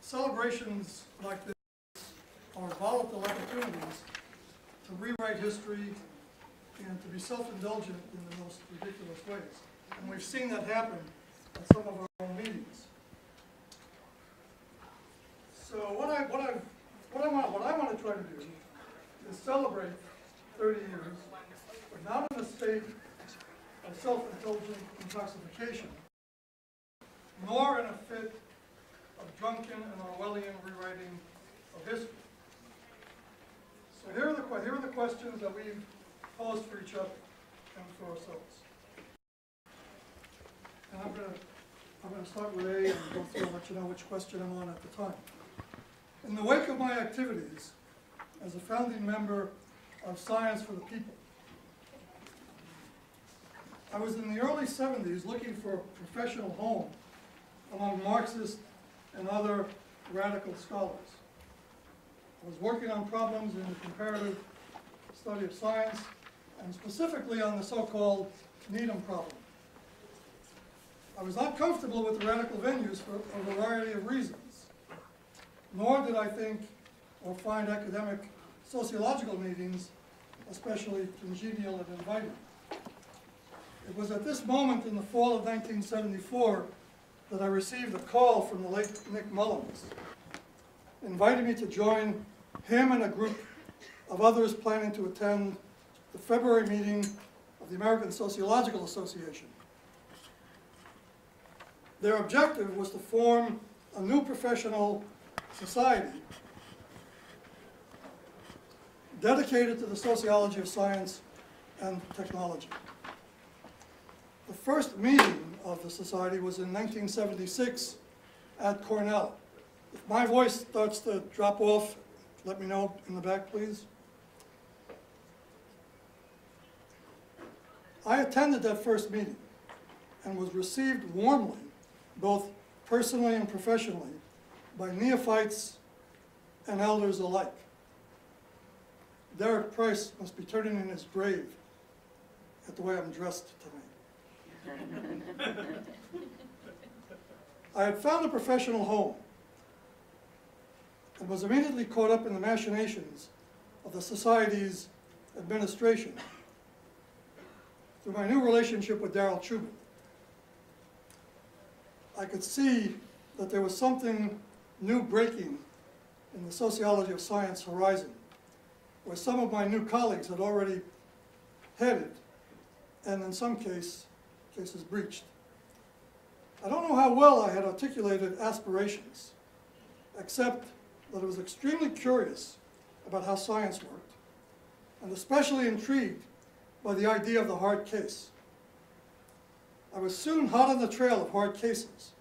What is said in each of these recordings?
Celebrations like this are volatile opportunities to rewrite history and to be self-indulgent in the most ridiculous ways. And we've seen that happen at some of our own meetings. So what I, what I, what I want, what I want to try to do is celebrate thirty years, but not in a state of self-indulgent intoxication, nor in a fit of drunken and Orwellian rewriting of history. So here are the, here are the questions that we've posed for each other and for ourselves. And I'm gonna, I'm gonna start with A and go through and let you know which question I'm on at the time. In the wake of my activities as a founding member of Science for the People, I was in the early seventies looking for a professional home among Marxist and other radical scholars. I was working on problems in the comparative study of science, and specifically on the so-called Needham problem. I was not comfortable with the radical venues for a variety of reasons, nor did I think or find academic sociological meetings especially congenial and inviting. It was at this moment in the fall of 1974 that I received a call from the late Nick Mullins, inviting me to join him and a group of others planning to attend the February meeting of the American Sociological Association. Their objective was to form a new professional society dedicated to the sociology of science and technology. First meeting of the society was in 1976 at Cornell. If my voice starts to drop off, let me know in the back, please. I attended that first meeting and was received warmly, both personally and professionally, by neophytes and elders alike. Derek Price must be turning in his grave at the way I'm dressed tonight. I had found a professional home and was immediately caught up in the machinations of the Society's administration through my new relationship with Daryl Chubin. I could see that there was something new breaking in the sociology of science horizon, where some of my new colleagues had already headed, and in some case, cases breached. I don't know how well I had articulated aspirations, except that I was extremely curious about how science worked, and especially intrigued by the idea of the hard case. I was soon hot on the trail of hard cases,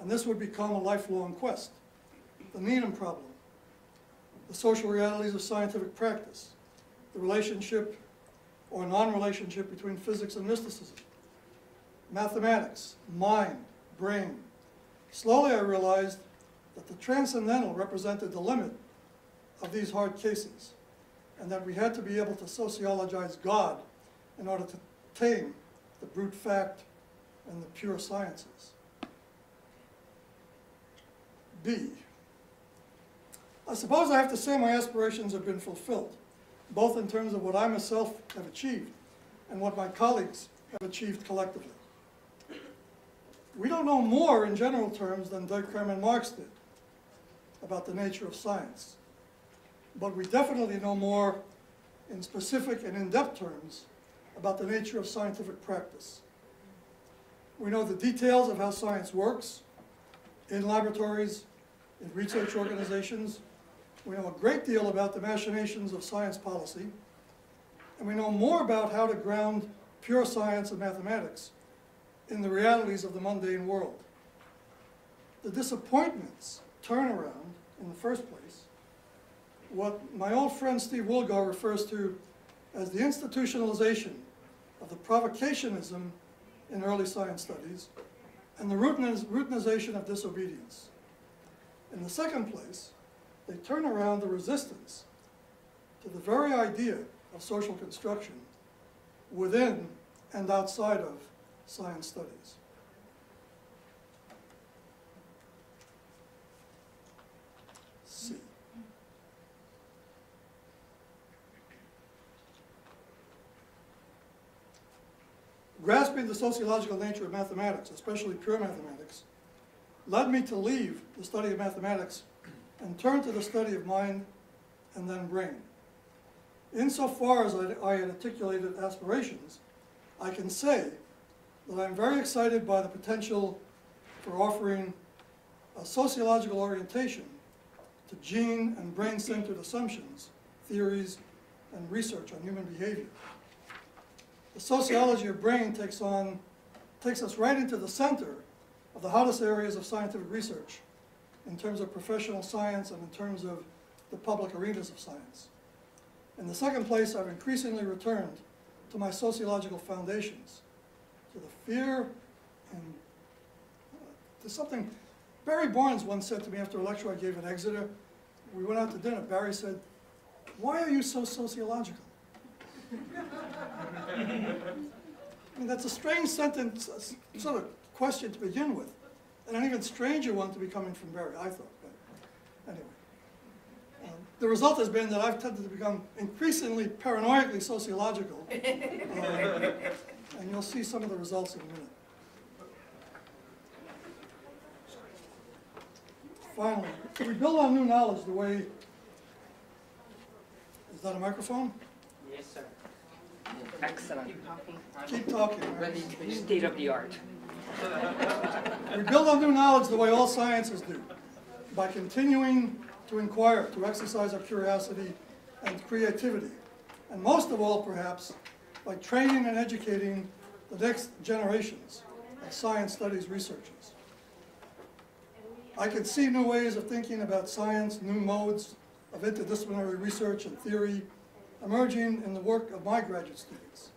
and this would become a lifelong quest. The Needham problem, the social realities of scientific practice, the relationship or non-relationship between physics and mysticism, mathematics, mind, brain. Slowly I realized that the transcendental represented the limit of these hard cases, and that we had to be able to sociologize God in order to tame the brute fact and the pure sciences. B. I suppose I have to say my aspirations have been fulfilled, both in terms of what I myself have achieved and what my colleagues have achieved collectively. We don't know more in general terms than Durkheim and Marx did about the nature of science, but we definitely know more in specific and in-depth terms about the nature of scientific practice. We know the details of how science works in laboratories, in research organizations. We know a great deal about the machinations of science policy. And we know more about how to ground pure science and mathematics in the realities of the mundane world. The disappointments turn around in the first place, what my old friend Steve Woolgar refers to as the institutionalization of the provocationism in early science studies and the routinization of disobedience. In the second place, they turn around the resistance to the very idea of social construction within and outside of science studies. C. Grasping the sociological nature of mathematics, especially pure mathematics, led me to leave the study of mathematics and turn to the study of mind and then brain. Insofar as I I had articulated aspirations, I can say that I'm very excited by the potential for offering a sociological orientation to gene and brain-centered assumptions, theories, and research on human behavior. The sociology of brain takes on, takes us right into the center of the hottest areas of scientific research in terms of professional science and in terms of the public arenas of science. In the second place, I've increasingly returned to my sociological foundations, to the fear and uh, to something, Barry Barnes once said to me after a lecture I gave in Exeter, we went out to dinner, Barry said, why are you so sociological? I mean, that's a strange sentence, sort of question to begin with, and an even stranger one to be coming from Barry, I thought, but anyway. Um, The result has been that I've tended to become increasingly paranoidally sociological, uh, and you'll see some of the results in a minute. Finally, we build on new knowledge the way, is that a microphone? Yes, sir. Excellent. Keep talking. all right? State of the art. We build on new knowledge the way all sciences do, by continuing to inquire, to exercise our curiosity and creativity. And most of all, perhaps, by training and educating the next generations of science studies researchers. I can see new ways of thinking about science, new modes of interdisciplinary research and theory emerging in the work of my graduate students.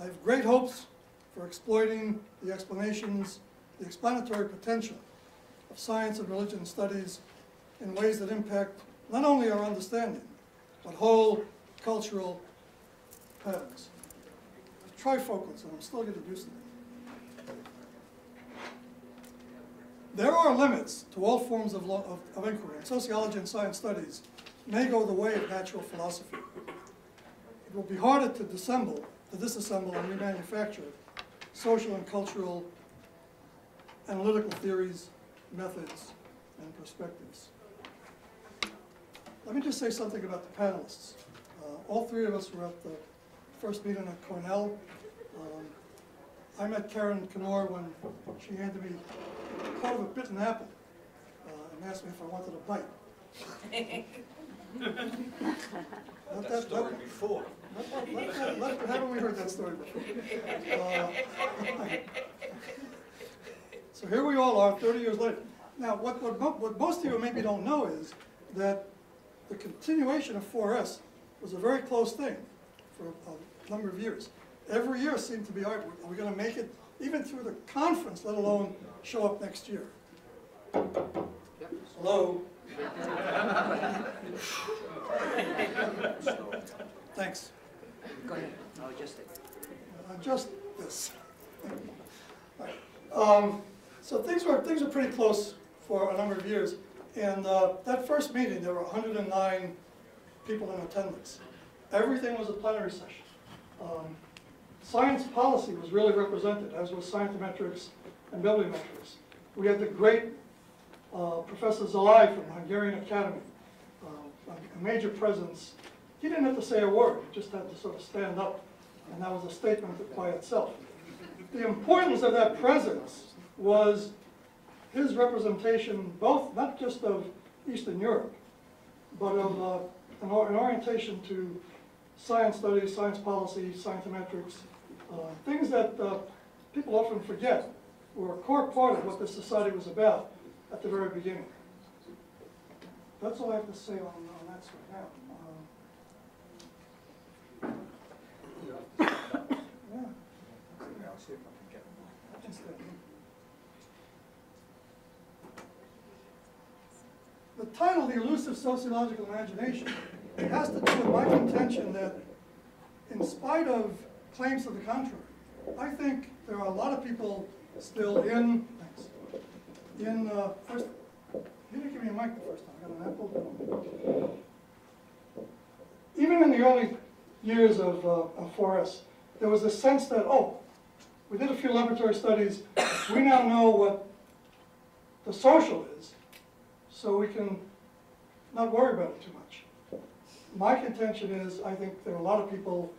I have great hopes for exploiting the explanations, the explanatory potential of science and religion studies in ways that impact not only our understanding, but whole cultural patterns. Trifocals, and I'm still used to them. There are limits to all forms of, law, of, of inquiry, and sociology and science studies may go the way of natural philosophy. It will be harder to disassemble, to disassemble and remanufacture social and cultural analytical theories, methods, and perspectives. Let me just say something about the panelists. Uh, all three of us were at the first meeting at Cornell. Um, I met Karen Knorr when she handed me a part of a bitten apple uh, and asked me if I wanted a bite. Let That that- story let- before. let that- let that- let- Haven't we heard that story before? Uh, So here we all are, thirty years later. Now, what, what, what most of you maybe don't know is that the continuation of 4S was a very close thing for a number of years. Every year seemed to be, all right, are we gonna make it even through the conference, let alone show up next year? Hello? Thanks. Go ahead. I'll just, Uh, just this. Um, So things were, things were pretty close for a number of years. And uh, that first meeting, there were 109 people in attendance. Everything was a plenary session. Um, Science policy was really represented, as was scientometrics and bibliometrics. We had the great uh, Professor Szalai from the Hungarian Academy, uh, a major presence. He didn't have to say a word, he just had to sort of stand up, and that was a statement by itself. The importance of that presence was his representation, both, not just of Eastern Europe, but of uh, an or- an orientation to science studies, science policy, scientometrics, uh, things that uh, people often forget were a core part of what this society was about at the very beginning. That's all I have to say on, on that right now. Um, Yeah. I'll see if I can get Just that. The title, The Elusive Sociological Imagination, has to do with my contention that in spite of claims to the contrary, I think there are a lot of people still in, thanks, in, uh, first, you didn't give me a mic the first time, I got an apple. Even in the early years of, uh, of 4S, there was a sense that, oh, we did a few laboratory studies, we now know what the social is, so we can not worry about it too much. My contention is, I think there are a lot of people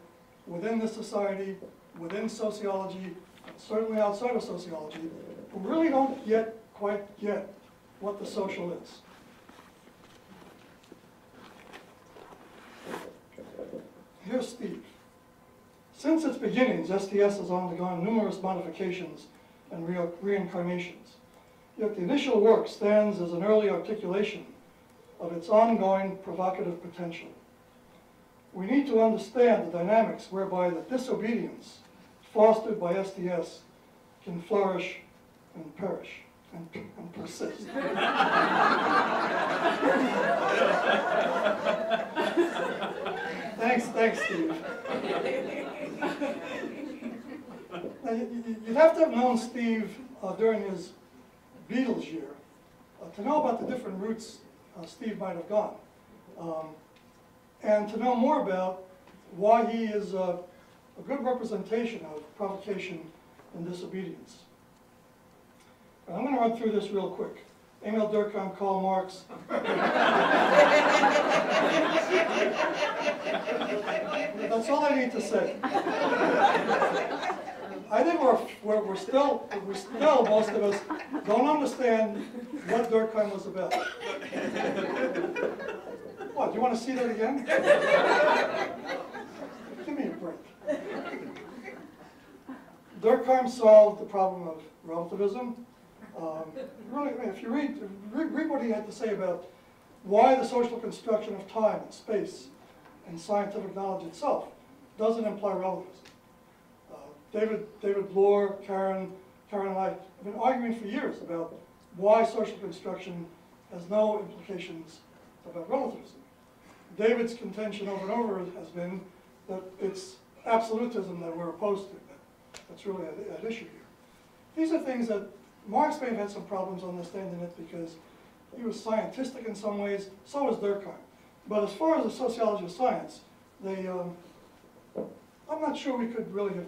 within the society, within sociology, certainly outside of sociology, who really don't yet quite get what the social is. Here's Steve. Since its beginnings, STS has undergone numerous modifications and re- reincarnations. Yet the initial work stands as an early articulation of its ongoing provocative potential. We need to understand the dynamics whereby the disobedience fostered by STS can flourish and perish and, and persist. thanks, thanks, Steve. You'd have to have known Steve uh, during his Beatles year uh, to know about the different routes uh, Steve might have gone. Um, and to know more about why he is uh, a good representation of provocation and disobedience. I'm going to run through this real quick. Émile Durkheim, Karl Marx. That's all I need to say. I think we're, we're, we're still, we're still, most of us don't understand what Durkheim was about. What, do you want to see that again? Give me a break. Durkheim solved the problem of relativism. Um, really, if you read, read, read what he had to say about why the social construction of time and space and scientific knowledge itself doesn't imply relativism. Uh, David, David Bloor, Karen, Karen and I have been arguing for years about why social construction has no implications about relativism. David's contention over and over has been that it's absolutism that we're opposed to, that, that's really at, issue here. These are things that Marx may have had some problems understanding it because he was scientistic in some ways, so was Durkheim. But as far as the sociology of science, they, um, I'm not sure we could really have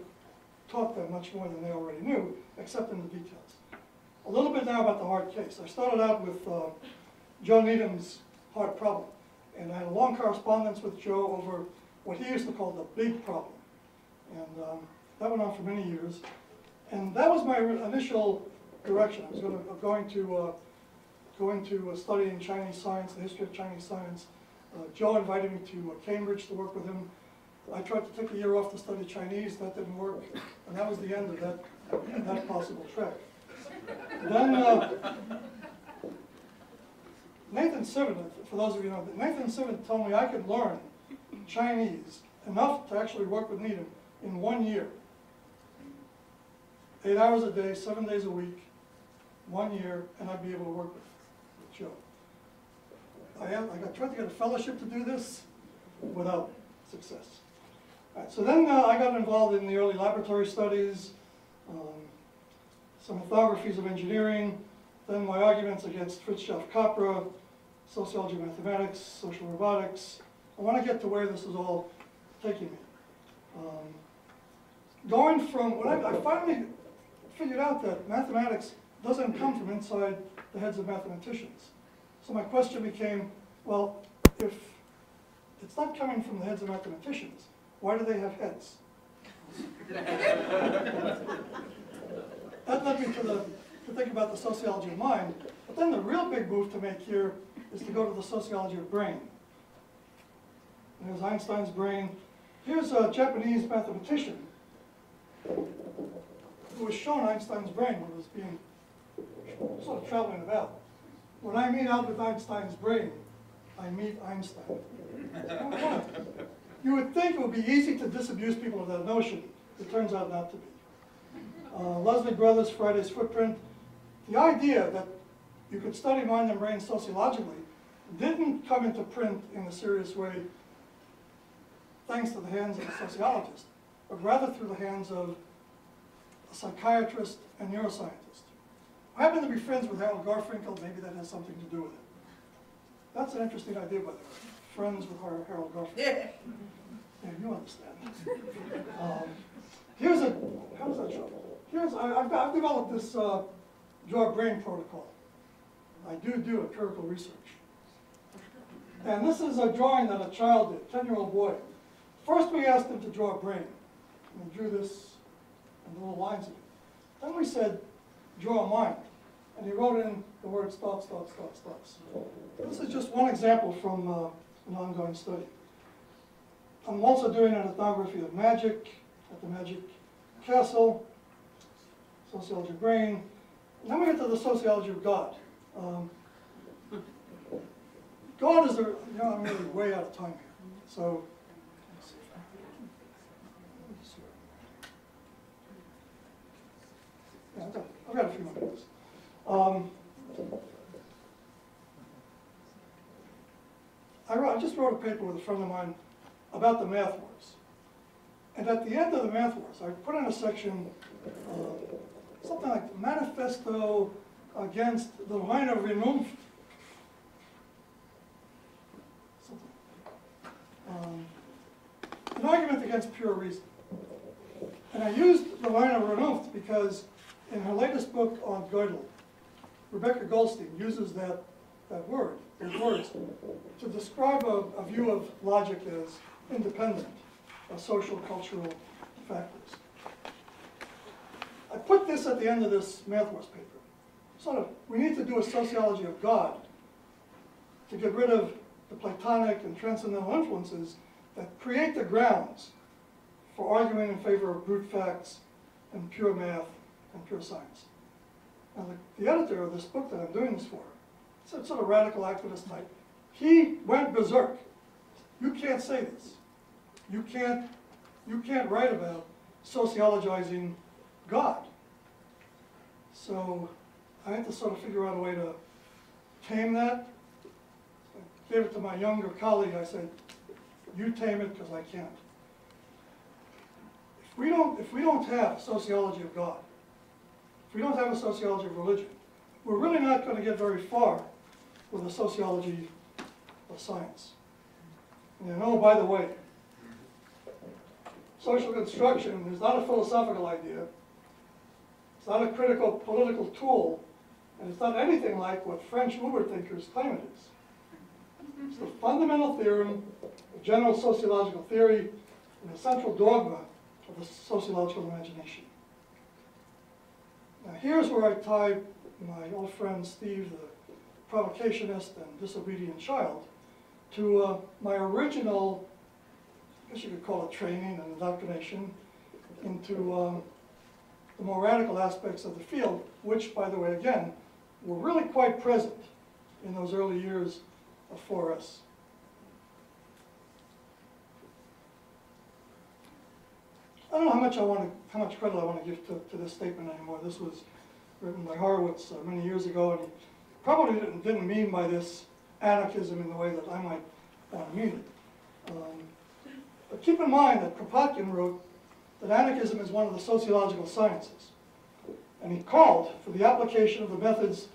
taught them much more than they already knew, except in the details. A little bit now about the hard case. I started out with uh, Joe Needham's hard problem, and I had a long correspondence with Joe over what he used to call the big problem. And um, that went on for many years. And that was my initial direction. I was going to, going to, uh, going to uh, study in Chinese science, the history of Chinese science. Uh, Joe invited me to uh, Cambridge to work with him. I tried to take a year off to study Chinese, that didn't work, and that was the end of that, that possible track. Then, uh, Nathan Sivin, for those of you who know, Nathan Sivin told me I could learn Chinese enough to actually work with Needham in one year. Eight hours a day, seven days a week, one year, and I'd be able to work with, Joe. I, am- I tried to get a fellowship to do this without success. So then uh, I got involved in the early laboratory studies, um, some ethnographies of engineering, then my arguments against Fritjof Capra, sociology of mathematics, social robotics. I want to get to where this is all taking me. Um, going from, when I, I finally figured out that mathematics doesn't come from inside the heads of mathematicians. So my question became, well, if it's not coming from the heads of mathematicians, why do they have heads? That led me to the, to think about the sociology of mind, but then the real big move to make here is to go to the sociology of brain. And There's Einstein's brain. Here's a Japanese mathematician who was shown Einstein's brain when it was being sort of traveling about. When I meet Albert Einstein's brain, I meet Einstein. You would think it would be easy to disabuse people of that notion. It turns out not to be. Uh, Leslie Brothers, Friday's Footprint. The idea that you could study mind and brain sociologically didn't come into print in a serious way thanks to the hands of a sociologist, but rather through the hands of a psychiatrist, and neuroscientist. I happen to be friends with Harold Garfinkel, maybe that has something to do with it. That's an interesting idea, by the way, friends with Harold Garfinkel. Yeah, you understand. Um, Here's a, how's that show? Here's, I, I've, I've developed this, uh, draw brain protocol. I do do empirical research. And this is a drawing that a child did, ten-year-old boy. First, we asked him to draw a brain. And he drew this, and the little lines of it. Then we said, draw a mind. And he wrote in the words thoughts, thoughts, thoughts, thoughts. This is just one example from, uh, an ongoing study. I'm also doing an ethnography of magic at the Magic Castle, sociology of brain. And then we get to the sociology of God. Um, God is a, you know, I'm really way out of time here. So, I've got, I've got a few more minutes. Um, I wrote, I just wrote a paper with a friend of mine about the math wars. And at the end of the math wars, I put in a section, uh, something like manifesto against the line of. Um, An argument against pure reason. And I used the line of Vernunft because in her latest book on Gödel, Rebecca Goldstein uses that, that word, those words, to describe a, a view of logic as independent of social, cultural factors. I put this at the end of this math wars paper. Sort of, we need to do a sociology of God to get rid of the Platonic and transcendental influences that create the grounds for arguing in favor of brute facts and pure math and pure science. Now, the, the editor of this book that I'm doing this for, it's a sort of radical activist type, he went berserk. You can't say this. You can't, you can't write about sociologizing God. So I had to sort of figure out a way to tame that. I gave it to my younger colleague, I said, you tame it because I can't. If we don't, if we don't have a sociology of God, if we don't have a sociology of religion, we're really not going to get very far with a sociology of science. And oh, by the way, social construction is not a philosophical idea. It's not a critical political tool, and it's not anything like what French Uber thinkers claim it is. It's the fundamental theorem of general sociological theory and the central dogma of the sociological imagination. Now here's where I tie my old friend Steve, the provocationist and disobedient child, to uh, my original, I guess you could call it training and indoctrination, into um, the more radical aspects of the field, which, by the way, again, were really quite present in those early years for us. I don't know how much I want to, how much credit I want to give to, to this statement anymore. This was written by Horowitz uh, many years ago, and he probably didn't, didn't mean by this anarchism in the way that I might want to mean it. Um, but keep in mind that Kropotkin wrote that anarchism is one of the sociological sciences. And he called for the application of the methods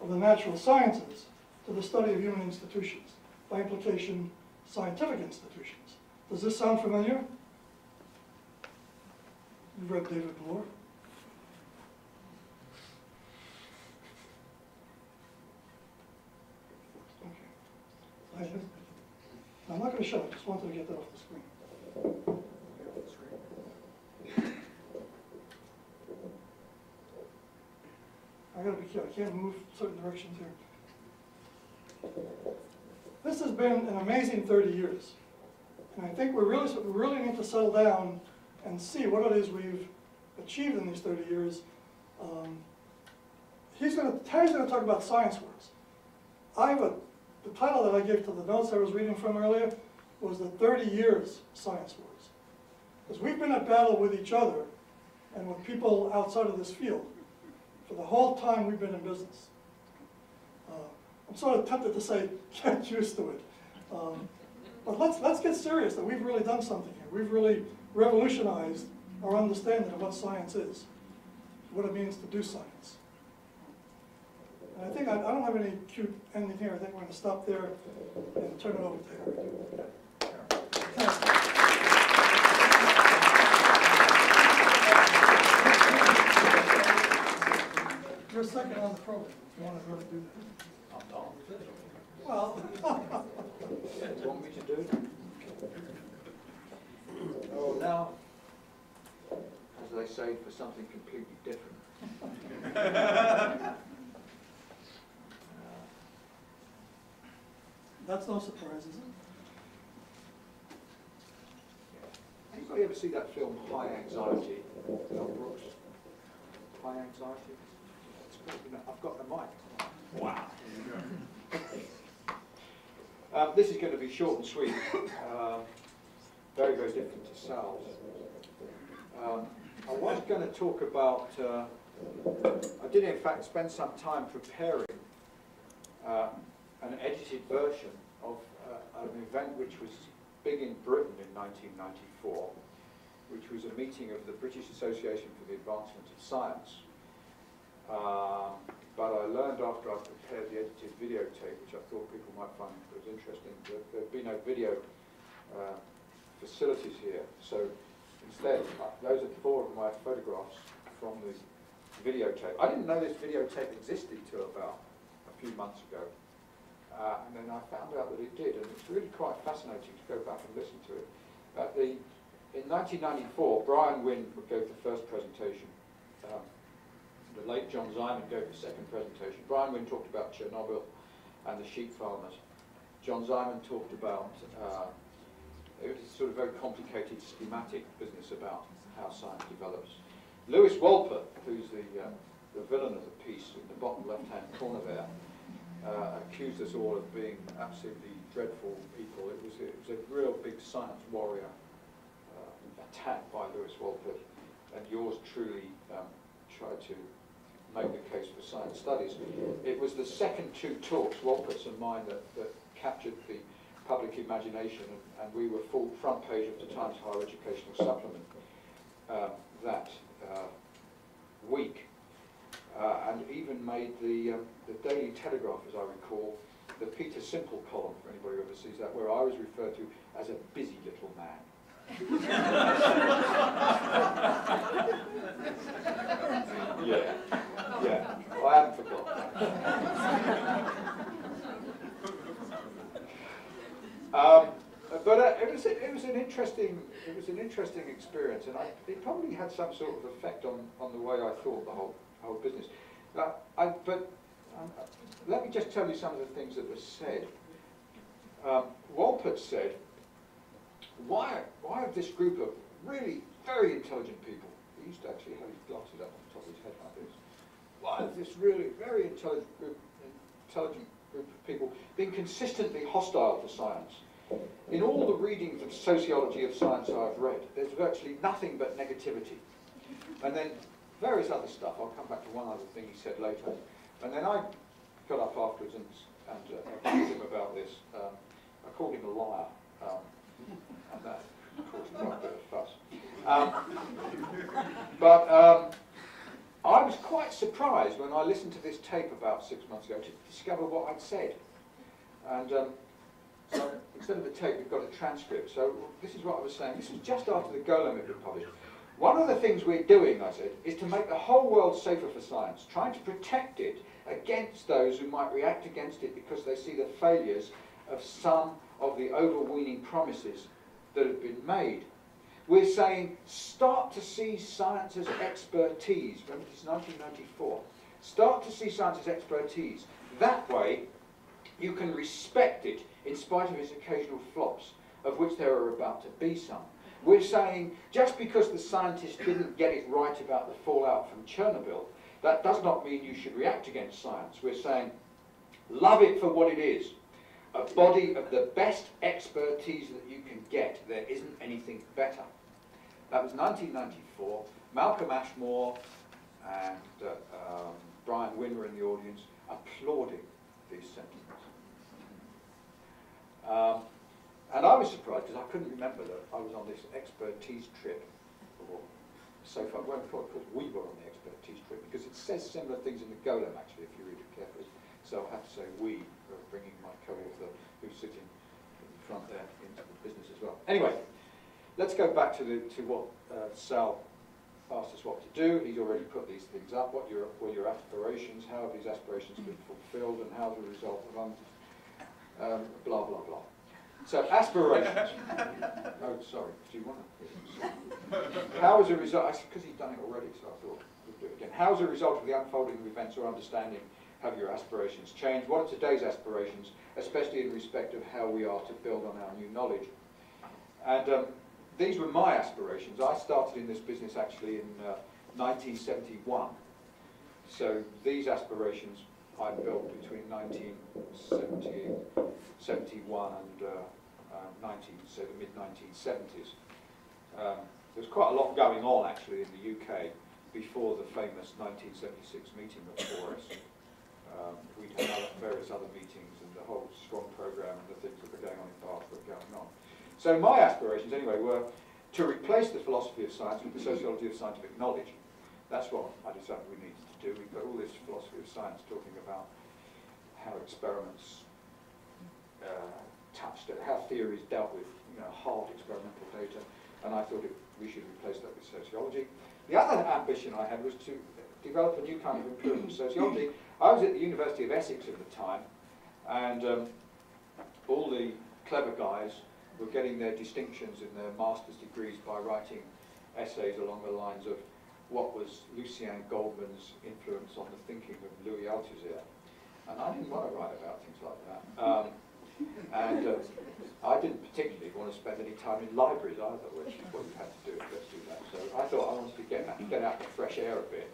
of the natural sciences to the study of human institutions, by implication, scientific institutions. Does this sound familiar? You've read David Bloor? Okay. I'm not going to show it, I just wanted to get that off the screen. I gotta be careful, I can't move certain directions here. This has been an amazing thirty years. And I think we're really, we really need to settle down and see what it is we've achieved in these thirty years. Um, He's gonna, Terry's gonna talk about science wars. I have a, the title that I gave to the notes I was reading from earlier was the thirty years science wars. Because we've been at battle with each other and with people outside of this field for the whole time we've been in business. Uh, I'm sort of tempted to say, get used to it. Um, But let's, let's get serious, that we've really done something here. We've really revolutionized our understanding of what science is. what it means to do science. And I think, I, I don't have any cute ending here, I think we're gonna stop there and turn it over to Harry. You're second on the program, if you wanna really do that. I'm Tom. Well, Do you want me to do it? Oh, now, as they say, for something completely different. Uh, that's no surprise, is it? Anybody ever see that film High Anxiety, Mel Brooks? High Anxiety? It's got- you know, I've got the mic. Wow. Um, this is going to be short and sweet. Um, very, very different to Sal's. Um, I was going to talk about, uh, I did in fact spend some time preparing uh, an edited version of uh, an event which was big in Britain in 1994, which was a meeting of the British Association for the Advancement of Science. Um, but I learned after I prepared the edited videotape, which I thought people might find was interesting, that there'd be no video uh, facilities here. So instead, uh, those are four of my photographs from the videotape. I didn't know this videotape existed till about a few months ago. Uh, and then I found out that it did, and it's really quite fascinating to go back and listen to it. The, in 1994, Brian Wynne gave the first presentation. Um, the late John Ziman gave the second presentation. Brian Wynne talked about Chernobyl and the sheep farmers. John Ziman talked about, uh, it was sort of very complicated schematic business about how science develops. Lewis Wolpert, who's the, uh, the villain of the piece in the bottom left-hand corner there, uh, accused us all of being absolutely dreadful people. It was, it was a real big science warrior uh, attack by Lewis Wolpert, and yours truly um, tried to make the case for science studies. It was the second two talks, Wolpert's and mine, that, that captured the public imagination, and, and we were full front page of the Times Higher Educational Supplement um, that uh, week uh, and even made the, um, the Daily Telegraph, as I recall, the Peter Simple column, for anybody who ever sees that, where I was referred to as a busy little man. yeah, well, I haven't forgotten. Um, but uh, it was it was an interesting it was an interesting experience, and I, it probably had some sort of effect on, on the way I thought the whole whole business. Uh, I, but um, let me just tell you some of the things that were said. Um, Wolpert said, why, why have this group of really very intelligent people, he used to actually have his glasses up on top of his head like this, why have this really very intelligent group, intelligent group of people been consistently hostile to science? In all the readings of sociology of science I've read, there's virtually nothing but negativity. And then various other stuff. I'll come back to one other thing he said later. And then I got up afterwards and, and uh, him about this. Um, I called him a liar. Um, and that caused quite a bit of fuss. Um, but um, I was quite surprised when I listened to this tape about six months ago to discover what I'd said. And um, so instead of a tape, we've got a transcript. So this is what I was saying. This was just after the Golem had been published. One of the things we're doing, I said, is to make the whole world safer for science, trying to protect it against those who might react against it because they see the failures of some of the overweening promises that have been made. We're saying start to see science as expertise. Remember, is 1994. Start to see science as expertise. That way, you can respect it in spite of its occasional flops, of which there are about to be some. We're saying just because the scientists didn't get it right about the fallout from Chernobyl, that does not mean you should react against science. We're saying love it for what it is. A body of the best expertise that you can get. There isn't anything better. That was 1994. Malcolm Ashmore and uh, um, Brian Wynne were in the audience applauding these sentiments. Um, and I was surprised because I couldn't remember that I was on this expertise trip for so far, well, because we were on the expertise trip, because it says similar things in the Golem, actually, if you read it carefully. So I have to say we, for bringing my co-author, who's sitting in front there, into the business as well. Anyway, let's go back to, the, to what uh, Sal asked us what to do. He's already put these things up. What your, were your aspirations? How have these aspirations been fulfilled? And how, the result of them, um, blah, blah, blah. So aspirations. oh, sorry. Do you want to? How as a result, because he's done it already, so I thought we'd do it again. How as a result of the unfolding of events or understanding have your aspirations changed? What are today's aspirations, especially in respect of how we are to build on our new knowledge? And um, these were my aspirations. I started in this business actually in uh, 1971. So these aspirations I built between 1971 and uh, uh, 19, so the mid-1970s. Um, there was quite a lot going on actually in the UK before the famous 1976 meeting of 4S. Um, we'd had various other meetings and the whole strong programme and the things that were going on in Bath were going on. So my aspirations anyway were to replace the philosophy of science with the sociology of scientific knowledge. That's what I decided we needed to do. We've got all this philosophy of science talking about how experiments uh, touched it, how theories dealt with you know, hard experimental data, and I thought it, we should replace that with sociology. The other ambition I had was to develop a new kind of empirical sociology. I was at the University of Essex at the time, and um, all the clever guys were getting their distinctions in their master's degrees by writing essays along the lines of what was Lucien Goldmann's influence on the thinking of Louis Althusser. And I didn't want to write about things like that. Um, and uh, I didn't particularly want to spend any time in libraries either, which is what you had to do, do that. So I thought I wanted to get, get out the fresh air a bit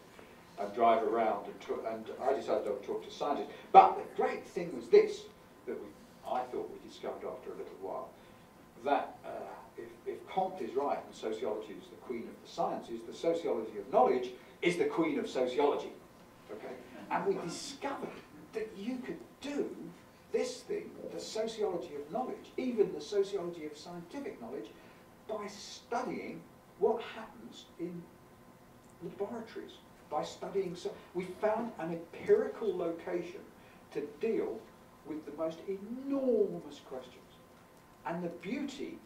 and drive around and, and I decided I would talk to scientists. But the great thing was this, that we, I thought we discovered after a little while, that uh, if, if Comte is right and sociology is the queen of the sciences, the sociology of knowledge is the queen of sociology. Okay? And we discovered that you could do this thing, the sociology of knowledge, even the sociology of scientific knowledge, by studying what happens in laboratories, by studying, so we found an empirical location to deal with the most enormous questions. And the beauty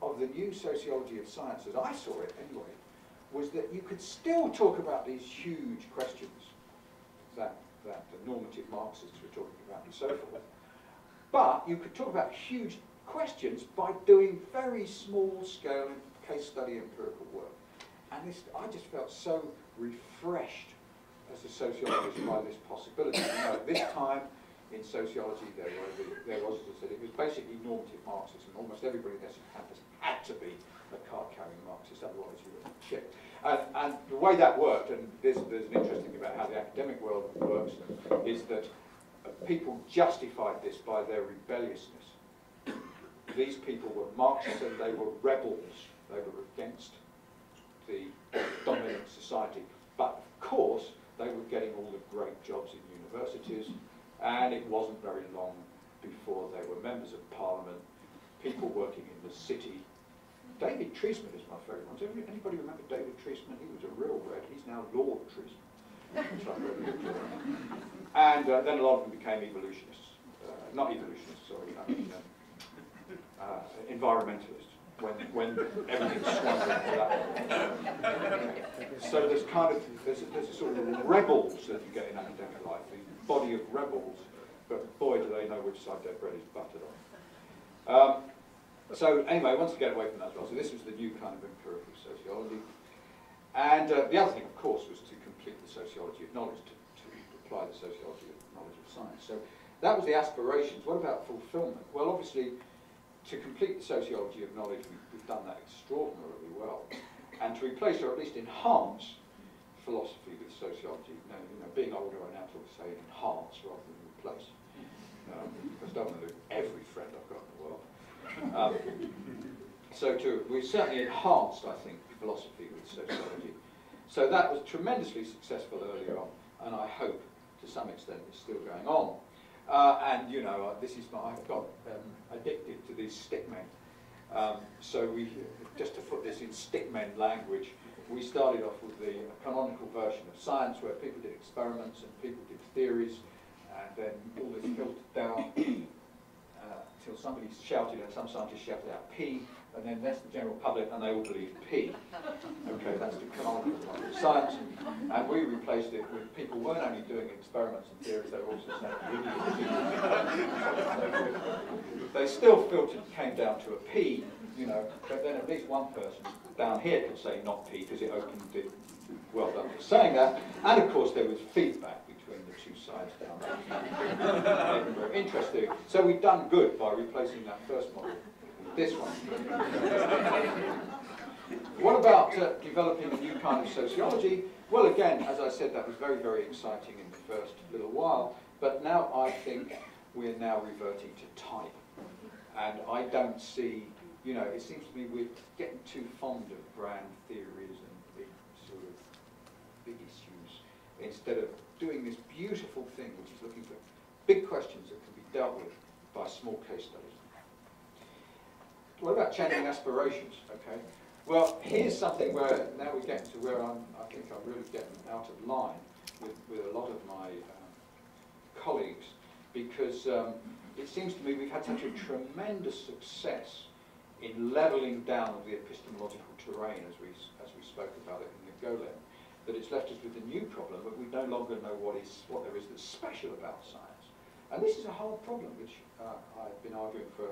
of the new sociology of science, as I saw it anyway, was that you could still talk about these huge questions that, that the normative Marxists were talking about and so forth. But you could talk about huge questions by doing very small scale case study empirical work. And this, I just felt so refreshed as a sociologist by this possibility. You know, at this time, in sociology, there, there was, as I said, it was basically normative Marxism. Almost everybody in this campus had to be a card-carrying Marxist, otherwise you were shit. And, and the way that worked, and there's, there's an interesting thing about how the academic world works, is that people justified this by their rebelliousness. These people were Marxists and they were rebels. They were against the dominant society. But of course, they were getting all the great jobs in universities, and it wasn't very long before they were members of parliament, people working in the city. David Triesman is my favourite one. Does anybody remember David Triesman? He was a real red. He's now Lord Triesman. and uh, then a lot of them became evolutionists. Uh, not evolutionists, sorry. I mean, uh, uh, environmentalists when, when everything swung into that. So there's kind of, there's a, there's a sort of rebels that you get in academic life, the body of rebels, but boy do they know which side their bread is buttered on. Um, so anyway, I wanted to get away from that as well. So this was the new kind of empirical sociology. And uh, the other thing, of course, was to complete the sociology of knowledge, to, to apply the sociology of knowledge of science. So that was the aspirations. What about fulfillment? Well, obviously, to complete the sociology of knowledge, we've, we've done that extraordinarily well. And to replace or at least enhance philosophy with sociology, know, you know being older, I now to say enhance rather than replace. Um, I don't want to lose every friend I've got in the world. Um, so to, we certainly enhanced, I think, philosophy with sociology. So that was tremendously successful earlier on, and I hope to some extent it's still going on. Uh, and you know, uh, this is my, I've got um, addicted to these stickmen. Um, so we, just to put this in stickmen language, we started off with the canonical version of science where people did experiments and people did theories and then all this filtered down uh, until somebody shouted and some scientists shouted out P and then that's the general public and they all believed P. Okay, that's the canonical part of science and we replaced it with people weren't only doing experiments and theories, they were also saying They still filtered, came down to a P, you know, but then at least one person down here could say not P because it opened it. Well done for saying that. And of course there was feedback between the two sides down there. Interesting. So we've done good by replacing that first model with this one. what about uh, developing a new kind of sociology? Well, again, as I said, that was very, very exciting in the first little while. But now I think we're now reverting to type. And I don't see, you know, it seems to me we're getting too fond of grand theories and big sort of big issues instead of doing this beautiful thing which is looking for big questions that can be dealt with by small case studies. What about changing aspirations? Okay. Well, here's something where now we're getting to where I'm, I think I'm really getting out of line with, with a lot of my um, colleagues because um, it seems to me we've had such a tremendous success in levelling down of the epistemological terrain as we, as we spoke about it in the Golem, that it's left us with a new problem that we no longer know what, is, what there is that's special about science. And this is a hard problem which uh, I've been arguing for,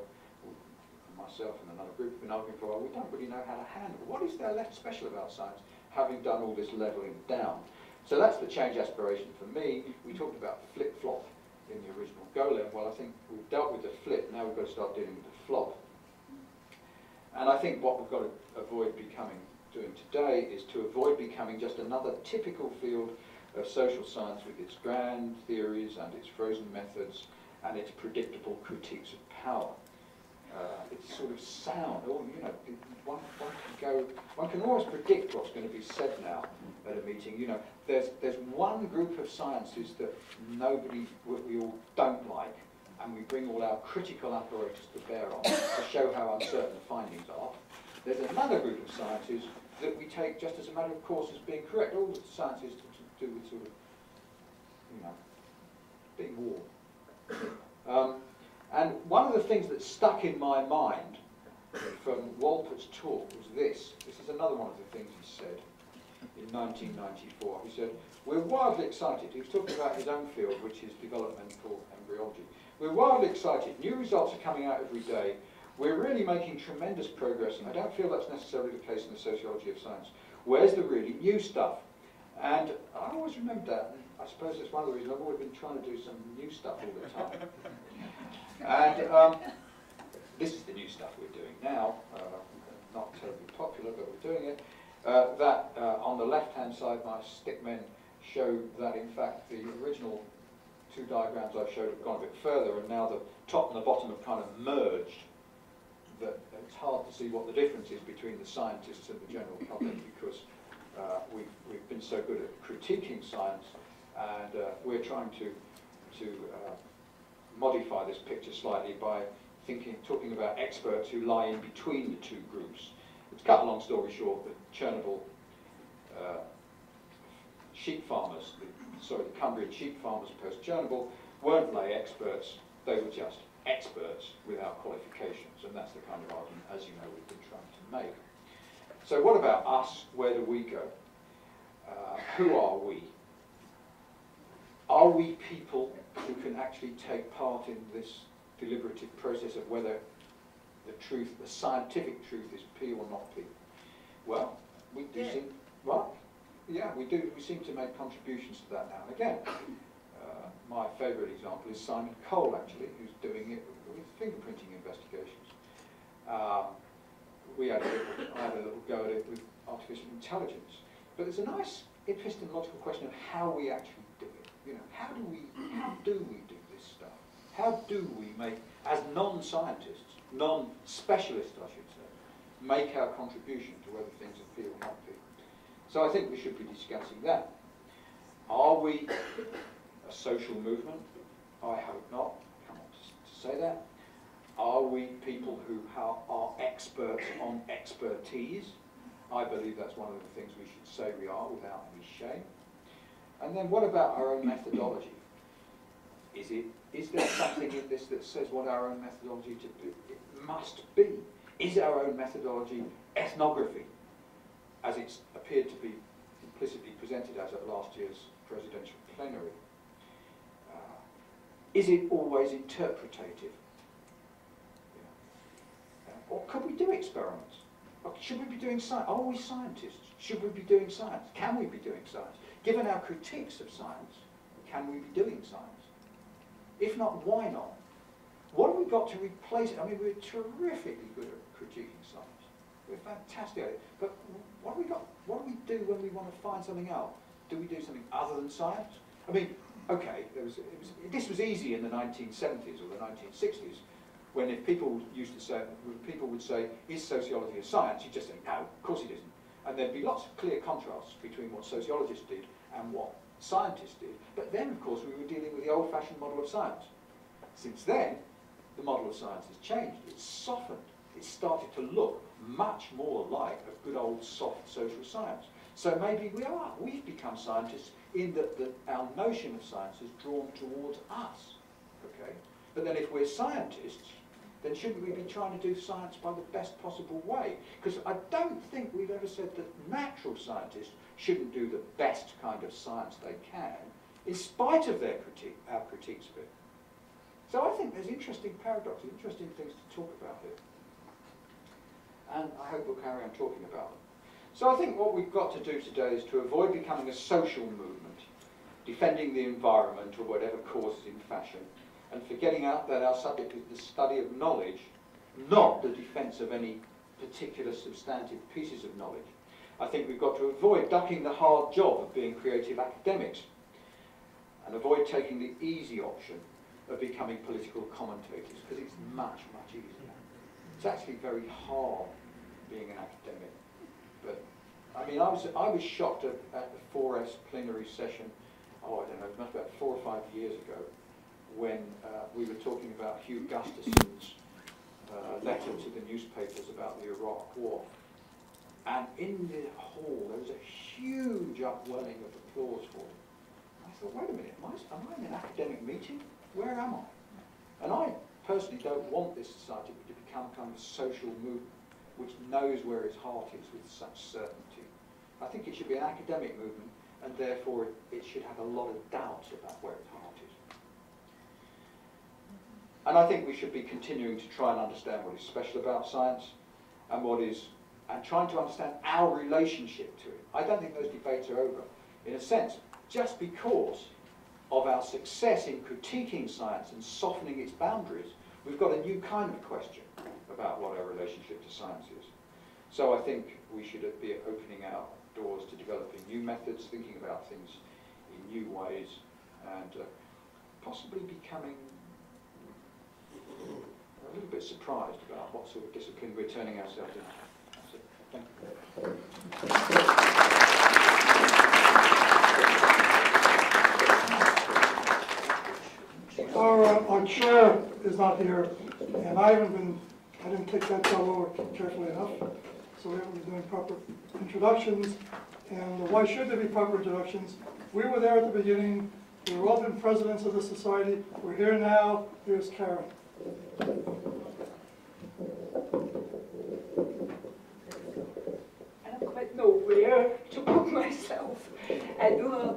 myself and another group have been arguing for while, we don't really know how to handle. What is there left special about science, having done all this levelling down? So that's the change aspiration for me. We talked about flip-flop in the original golem, well I think we've dealt with the flip, now we've got to start dealing with the flop. And I think what we've got to avoid becoming, doing today, is to avoid becoming just another typical field of social science with its grand theories and its frozen methods and its predictable critiques of power. Uh, it's sort of sound, or you know, one, one can go, one can almost predict what's going to be said now at a meeting. You know, there's there's one group of sciences that nobody, we all don't like, and we bring all our critical apparatus to bear on to show how uncertain the findings are. There's another group of sciences that we take just as a matter of course as being correct. All the sciences to, to do with sort of, you know, being warm. Um, and one of the things that stuck in my mind from Wolpert's talk was this. This is another one of the things he said in 1994. He said, we're wildly excited. He was talking about his own field, which is developmental embryology. We're wildly excited. New results are coming out every day. We're really making tremendous progress, and I don't feel that's necessarily the case in the sociology of science. Where's the really new stuff? And I always remember that, I suppose it's one of the reasons I've always been trying to do some new stuff all the time. And um, this is the new stuff we're doing now, uh, not terribly popular, but we're doing it. Uh, that uh, on the left-hand side, my stickmen show that in fact the original two diagrams I showed have gone a bit further, and now the top and the bottom have kind of merged. That it's hard to see what the difference is between the scientists and the general public because uh, we've, we've been so good at critiquing science, and uh, we're trying to to uh, modify this picture slightly by thinking, talking about experts who lie in between the two groups. To cut a long story short, the Chernobyl uh, sheep farmers, the, sorry, the Cumbrian sheep farmers post-Chernobyl, weren't lay experts, they were just experts without qualifications, and that's the kind of argument, as you know, we've been trying to make. So what about us? Where do we go? Uh, who are we? Are we people who can actually take part in this deliberative process of whether the truth, the scientific truth is P or not P? Well, we do seem, what? Yeah, we do, we seem to make contributions to that now and again. Uh, my favourite example is Simon Cole, actually, who's doing it with fingerprinting investigations. Um, we had a little, had a little go at it with artificial intelligence. But there's a nice epistemological question of how we actually do it. You know, how do we, how do we do this stuff? How do we make, as non-scientists, non-specialists, I should say, make our contribution to whether things are or not? So I think we should be discussing that. Are we a social movement? I hope not. Come on to, say that. Are we people who are experts on expertise? I believe that's one of the things we should say we are without any shame. And then what about our own methodology? Is it, is there something in this that says what our own methodology to it must be? Is our own methodology ethnography, as it's appeared to be implicitly presented as at last year's presidential plenary? Uh, is it always interpretative? Yeah. Or could we do experiments? Or should we be doing science? Are we scientists? Should we be doing science? Can we be doing science? Given our critiques of science, can we be doing science? If not, why not? What have we got to replace it? I mean, we're terrifically good at critiquing science. We're fantastic at it. But what have we got? What do we do when we want to find something out? Do we do something other than science? I mean, okay, was, it was, this was easy in the 1970s or the 1960s, when if people used to say, people would say, is sociology a science? You'd just say, no, of course it isn't. And there'd be lots of clear contrasts between what sociologists did and what scientists did. But then, of course, we were dealing with the old-fashioned model of science. Since then, the model of science has changed. It's softened. It's started to look much more like a good old soft social science. So maybe we are. We've become scientists in that the, our notion of science is drawn towards us. Okay? But then if we're scientists, then shouldn't we be trying to do science by the best possible way? Because I don't think we've ever said that natural scientists shouldn't do the best kind of science they can, in spite of their our critiques of it. So I think there's interesting paradoxes, interesting things to talk about here. And I hope we'll carry on talking about them. So I think what we've got to do today is to avoid becoming a social movement, defending the environment or whatever cause is in fashion, and forgetting out that our subject is the study of knowledge, not the defence of any particular substantive pieces of knowledge. I think we've got to avoid ducking the hard job of being creative academics and avoid taking the easy option of becoming political commentators because it's much, much easier. It's actually very hard being an academic. But I mean, I was, I was shocked at, at the 4S plenary session, oh, I don't know, it must four or five years ago, when uh, we were talking about Hugh Gusterson's uh, letter to the newspapers about the Iraq War. And in the hall, there was a huge upwelling of applause for him. I thought, wait a minute, am I, am I in an academic meeting? Where am I? And I personally don't want this society to become a kind of social movement which knows where its heart is with such certainty. I think it should be an academic movement, and therefore it, should have a lot of doubts about where its heart is. And I think we should be continuing to try and understand what is special about science and what is, and trying to understand our relationship to it. I don't think those debates are over. In a sense, just because of our success in critiquing science and softening its boundaries, we've got a new kind of question about what our relationship to science is. So I think we should be opening our doors to developing new methods, thinking about things in new ways, and uh, possibly becoming a little bit surprised about what sort of discipline we're turning ourselves into. Thank you. Our, uh, our chair is not here, and I haven't been, I didn't take that over carefully enough, so we haven't been doing proper introductions. And why should there be proper introductions? We were there at the beginning, we've all been presidents of the society, we're here now, here's Karin. I don't quite know where to put myself. I do not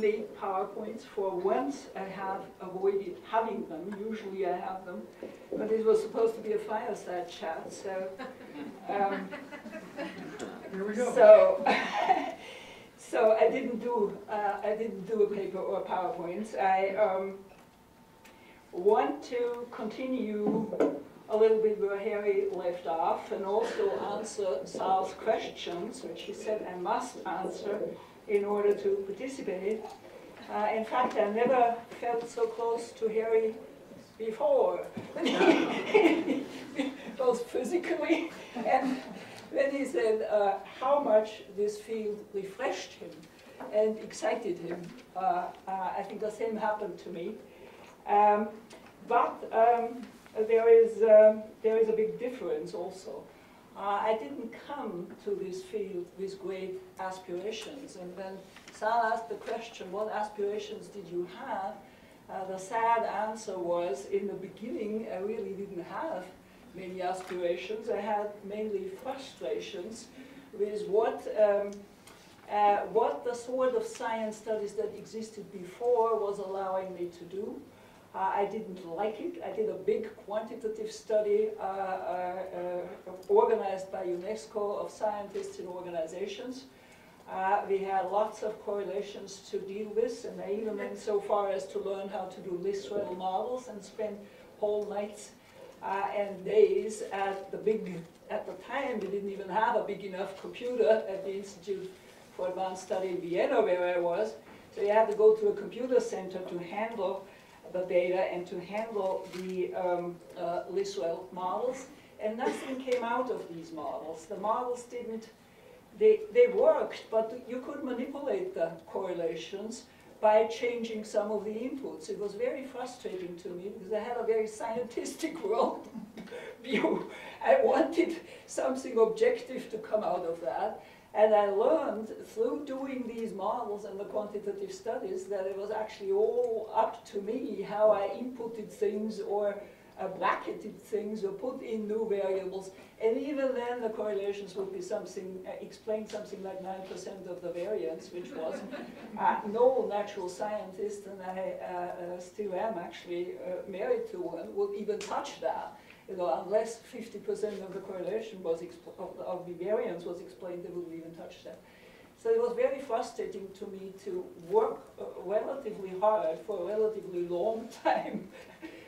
make PowerPoints. For once, I have avoided having them. Usually I have them. But it was supposed to be a fireside chat, so... Um, Here we go. so, so I didn't do, uh, I didn't do a paper or PowerPoint. I um, want to continue a little bit where Harry left off and also answer Sal's questions, which he said I must answer in order to participate. Uh, in fact, I never felt so close to Harry before, both physically and when he said uh, how much this field refreshed him and excited him. Uh, uh, I think the same happened to me. Um, but um, there is, um, there is a big difference also. Uh, I didn't come to this field with great aspirations, and when Sal asked the question, what aspirations did you have? Uh, the sad answer was, in the beginning, I really didn't have many aspirations. I had mainly frustrations with what, um, uh, what the sort of science studies that existed before was allowing me to do. Uh, I didn't like it. I did a big quantitative study uh, uh, organized by UNESCO of scientists and organizations. Uh, we had lots of correlations to deal with, and I even went so far as to learn how to do LISREL models and spend whole nights uh, and days at the big, at the time we didn't even have a big enough computer at the Institute for Advanced Study in Vienna where I was. So you had to go to a computer center to handle the data and to handle the um, uh, LISREL models. And nothing came out of these models. The models didn't, they, they worked, but you could manipulate the correlations by changing some of the inputs. It was very frustrating to me because I had a very scientific world view. I wanted something objective to come out of that. And I learned through doing these models and the quantitative studies that it was actually all up to me how I inputted things or uh, bracketed things or put in new variables. And even then the correlations would be something, uh, explain something like 9% of the variance, which was uh, no natural scientist, and I uh, uh, still am actually uh, married to one, would even touch that you know, unless 50% of the correlation was, of, of, the variance was explained, they wouldn't even touch that. So it was very frustrating to me to work uh, relatively hard for a relatively long time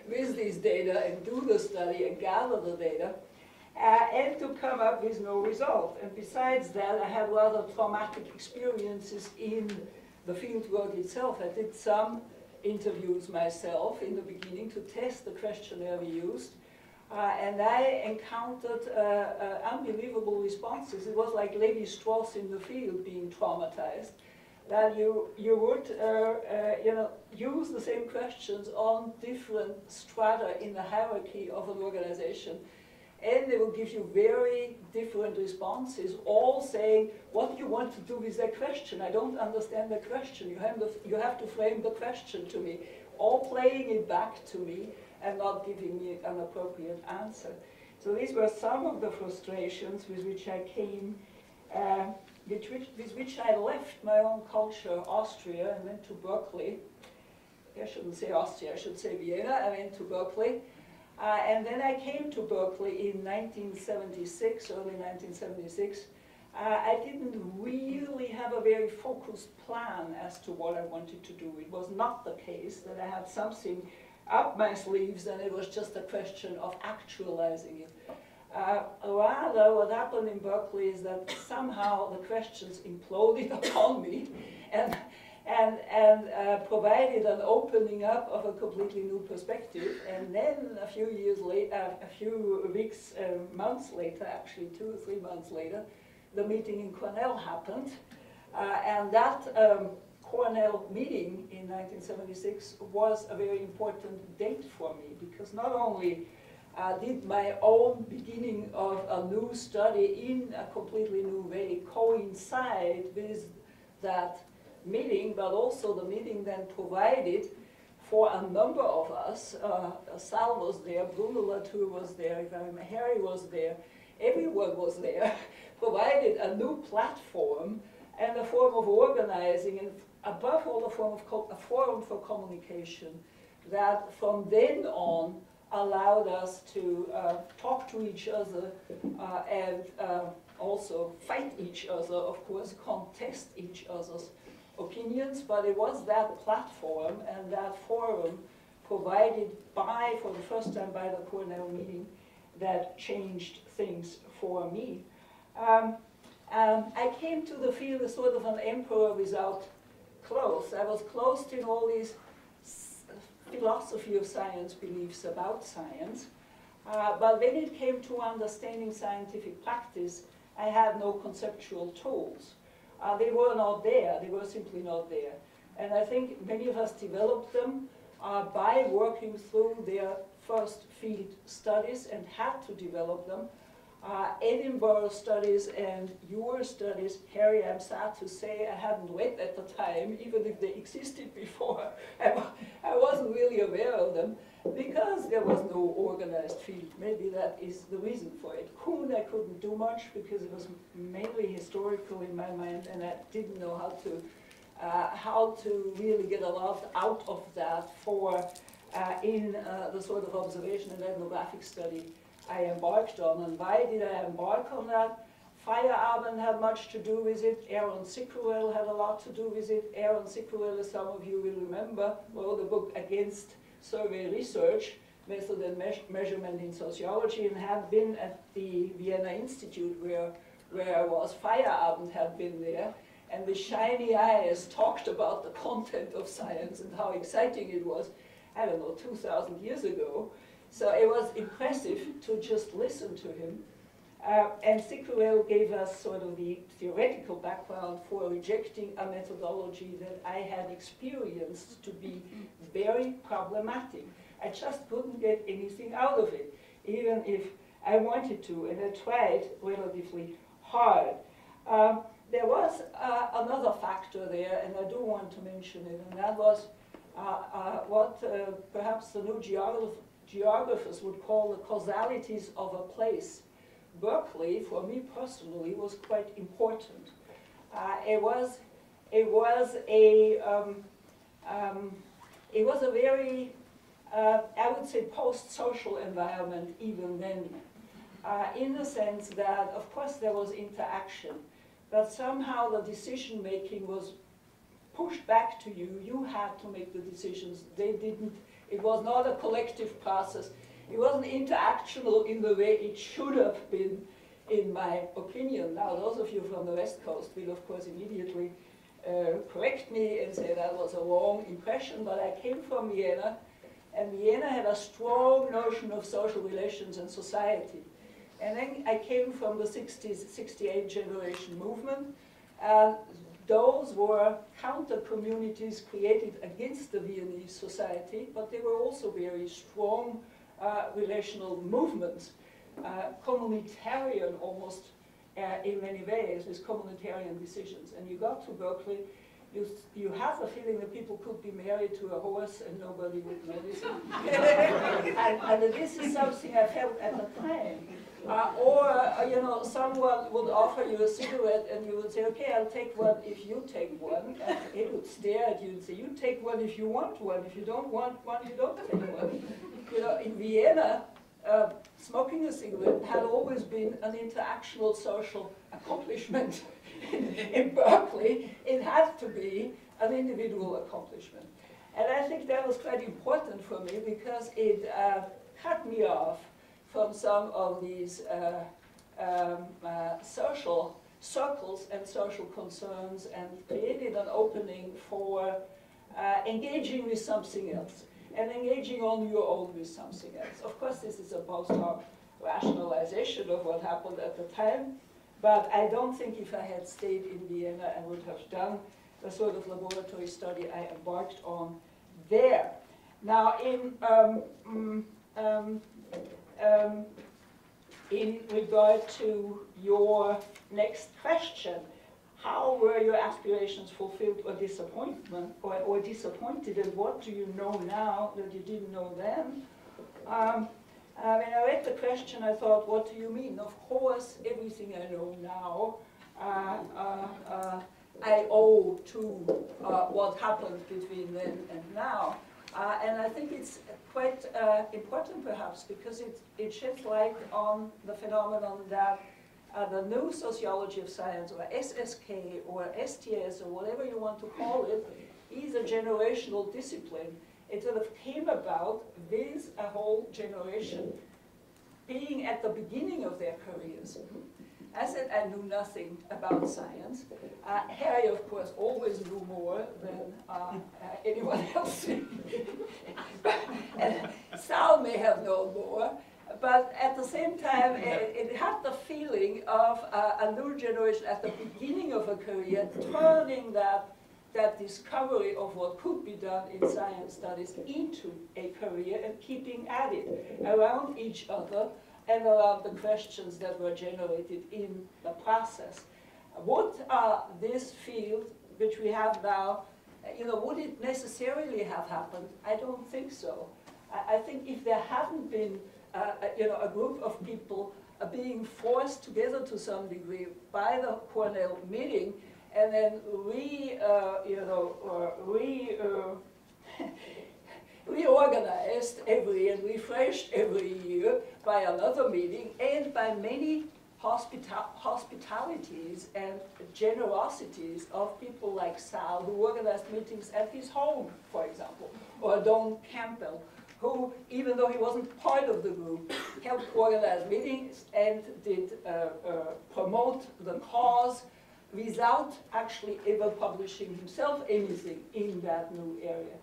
with these data and do the study and gather the data uh, and to come up with no result. And besides that, I had rather traumatic experiences in the field work itself. I did some interviews myself in the beginning to test the questionnaire we used. Uh, and I encountered uh, uh, unbelievable responses. It was like Levi Strauss in the field being traumatized. That you, you would uh, uh, you know, use the same questions on different strata in the hierarchy of an organization. And they will give you very different responses, all saying, what do you want to do with that question? I don't understand the question. You have, to, you have to frame the question to me. All playing it back to me and not giving me an appropriate answer. So these were some of the frustrations with which I came, uh, with, which, with which I left my own culture, Austria, and went to Berkeley. I shouldn't say Austria, I should say Vienna. I went to Berkeley. Uh, and then I came to Berkeley in 1976, early 1976. Uh, I didn't really have a very focused plan as to what I wanted to do. It was not the case that I had something up my sleeves and it was just a question of actualizing it. Uh, rather, what happened in Berkeley is that somehow the questions imploded upon me and, and, and uh, provided an opening up of a completely new perspective. And then a few years later, uh, a few weeks, uh, months later, actually two or three months later, the meeting in Cornell happened. Uh, and that um, Cornell meeting in 1976 was a very important date for me because not only uh, did my own beginning of a new study in a completely new way coincide with that meeting, but also the meeting then provided for a number of us. Uh, Sal was there, Bruno Latour was there, Harry was there, everyone was there, provided a new platform and a form of organizing and above all a form of a forum for communication that from then on allowed us to uh, talk to each other uh, and uh, also fight each other, of course, contest each other's opinions, but it was that platform and that forum provided by, for the first time by the Cornell meeting, that changed things for me. Um, um, I came to the field as sort of an emperor without clothes. I was close in all these philosophy of science beliefs about science. Uh, but when it came to understanding scientific practice, I had no conceptual tools. Uh, they were not there, they were simply not there. And I think many of us developed them uh, by working through their first field studies and had to develop them. Uh, Edinburgh studies and your studies, Harry, I'm sad to say I hadn't read at the time, even if they existed before. I, I wasn't really aware of them because there was no organized field. Maybe that is the reason for it. Kuhn, I couldn't do much because it was mainly historical in my mind and I didn't know how to, uh, how to really get a lot out of that for uh, in uh, the sort of observation and ethnographic study I embarked on. And why did I embark on that? Feyerabend had much to do with it. Aaron Cicourel had a lot to do with it. Aaron Cicourel, as some of you will remember, wrote a book against survey research, method and meas- measurement in sociology, and had been at the Vienna Institute where, where I was. Feyerabend had been there. And with shiny eyes talked about the content of science and how exciting it was, I don't know, 2,000 years ago. So it was impressive to just listen to him. Uh, and Cicourel gave us sort of the theoretical background for rejecting a methodology that I had experienced to be very problematic. I just couldn't get anything out of it, even if I wanted to, and I tried relatively hard. Um, there was uh, another factor there, and I do want to mention it, and that was uh, uh, what uh, perhaps the new geograph- geographers would call the causalities of a place. Berkeley, for me personally, was quite important. Uh, it was, it was a, um, um, it was a very, uh, I would say, post-social environment even then, uh, in the sense that, of course, there was interaction, but somehow the decision-making was pushed back to you. You had to make the decisions. They didn't. It was not a collective process. It wasn't interactional in the way it should have been, in my opinion. Now, those of you from the West Coast will, of course, immediately uh, correct me and say that was a wrong impression, but I came from Vienna, and Vienna had a strong notion of social relations and society. And then I came from the 60s, 68 generation movement, and those were counter communities created against the Viennese society, but they were also very strong uh, relational movements, uh, communitarian almost uh, in many ways, with communitarian decisions. And you got to Berkeley, you, you have the feeling that people could be married to a horse and nobody would notice and, and this is something I felt at the time. Uh, or, uh, you know, someone would offer you a cigarette and you would say, okay, I'll take one if you take one. And he would stare at you and say, you take one if you want one. If you don't want one, you don't take one. You know, in Vienna, uh, smoking a cigarette had always been an interactional social accomplishment. in Berkeley, it had to be an individual accomplishment. And I think that was quite important for me because it uh, cut me off from some of these uh, um, uh, social circles and social concerns and created an opening for uh, engaging with something else and engaging on your own with something else. Of course, this is a post hoc rationalization of what happened at the time, but I don't think if I had stayed in Vienna, I would have done the sort of laboratory study I embarked on there. Now, in um, mm, um, um, in regard to your next question, how were your aspirations fulfilled or disappointment or, or disappointed, and what do you know now that you didn't know then? Um, uh, when I read the question, I thought, what do you mean? Of course, everything I know now, uh, uh, uh, I owe to uh, what happened between then and now. Uh, and I think it's quite uh, important perhaps because it, it sheds light on the phenomenon that uh, the new sociology of science or SSK or STS or whatever you want to call it is a generational discipline. It sort of came about with a whole generation being at the beginning of their careers. I said I knew nothing about science. Uh, Harry, of course, always knew more than uh, uh, anyone else. and Sal may have known more. But at the same time, it, it had the feeling of uh, a new generation at the beginning of a career turning that that discovery of what could be done in science studies into a career and keeping at it around each other and around the questions that were generated in the process. Would uh, this field, which we have now, uh, you know, would it necessarily have happened? I don't think so. I, I think if there hadn't been, uh, a- you know, a group of people uh, being forced together to some degree by the Cornell meeting, and then re, uh, you know, uh, uh, reorganized every and refreshed every year by another meeting and by many hospita- hospitalities and generosities of people like Sal, who organized meetings at his home, for example, or Don Campbell, who, even though he wasn't part of the group, helped organize meetings and did uh, uh, promote the cause without actually ever publishing himself anything in that new area.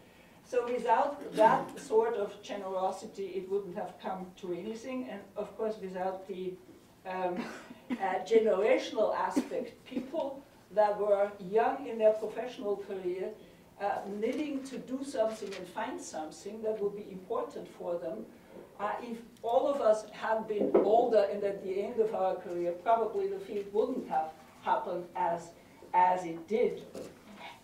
So without that sort of generosity, it wouldn't have come to anything, and of course without the um, uh, generational aspect, people that were young in their professional career, uh, needing to do something and find something that would be important for them. Uh, if all of us had been older and at the end of our career, probably the field wouldn't have happened as, as it did.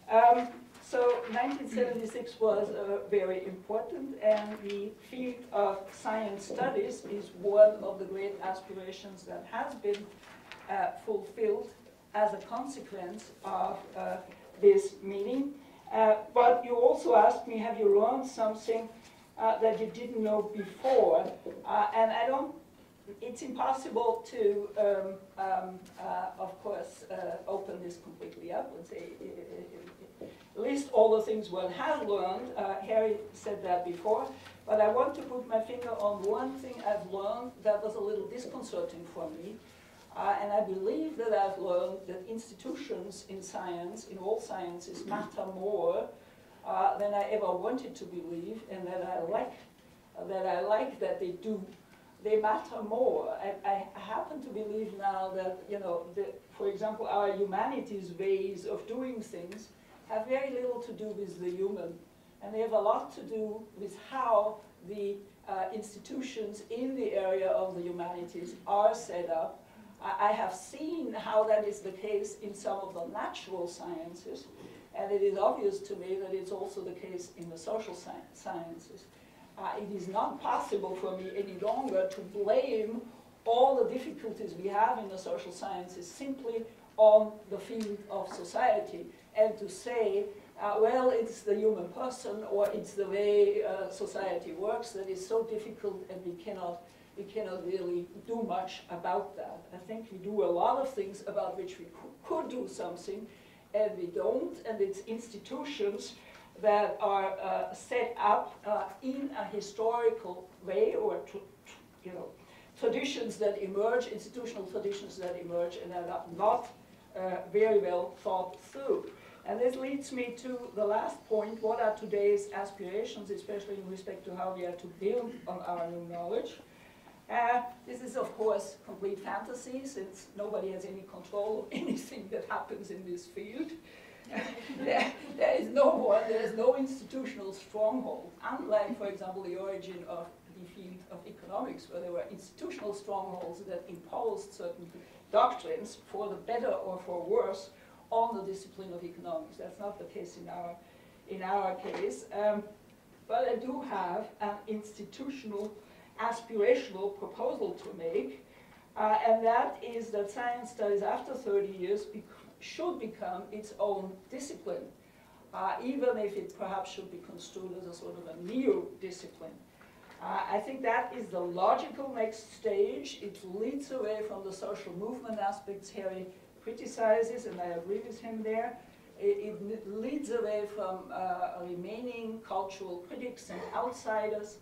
Um, so 1976 was very important, and the field of science studies is one of the great aspirations that has been uh, fulfilled as a consequence of uh, this meeting. Uh, but you also asked me, have you learned something uh, that you didn't know before? Uh, and I don't it's impossible to, um, um, uh, of course, uh, open this completely up and say, list all the things one has learned. Uh, Harry said that before, but I want to put my finger on one thing I've learned that was a little disconcerting for me. Uh, and I believe that I've learned that institutions in science, in all sciences, matter more uh, than I ever wanted to believe, and that I like that I like that they do they matter more. I, I happen to believe now that, you know, the, for example, our humanities ways of doing things have very little to do with the human, and they have a lot to do with how the uh, institutions in the area of the humanities are set up. I, I have seen how that is the case in some of the natural sciences, and it is obvious to me that it's also the case in the social sci sciences. Uh, it is not possible for me any longer to blame all the difficulties we have in the social sciences simply on the field of society and to say, uh, well, it's the human person or it's the way uh, society works that is so difficult and we cannot, we cannot really do much about that. I think we do a lot of things about which we could do something and we don't, and it's institutions that are uh, set up uh, in a historical way or, you know, traditions that emerge, institutional traditions that emerge and are not, very well thought through. And this leads me to the last point, what are today's aspirations, especially in respect to how we are to build on our new knowledge. Uh, this is, of course, complete fantasy, since nobody has any control of anything that happens in this field. there, there is no one, there is no institutional stronghold, unlike, for example, the origin of the field of economics, where there were institutional strongholds that imposed certain doctrines, for the better or for worse, on the discipline of economics. That's not the case in our, in our case. Um, but I do have an institutional, aspirational proposal to make, uh, and that is that science studies after 30 years should become its own discipline, uh, even if it perhaps should be construed as a sort of a neo-discipline. I think that is the logical next stage. It leads away from the social movement aspects Harry criticizes, and I agree with him there. It, it leads away from uh, remaining cultural critics and outsiders.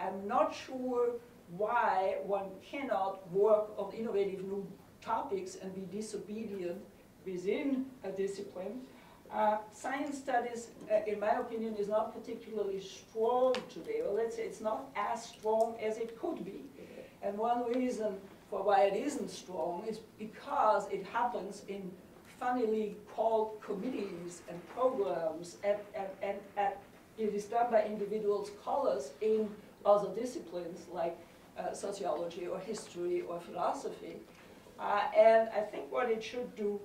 I'm not sure why one cannot work on innovative new topics and be disobedient within a discipline. Uh, science studies, uh, in my opinion, is not particularly strong today, Well, let's say it's not as strong as it could be. And one reason for why it isn't strong is because it happens in funnily called committees and programs, and, and, and, and it is done by individual scholars in other disciplines like uh, sociology or history or philosophy. Uh, and I think what it should do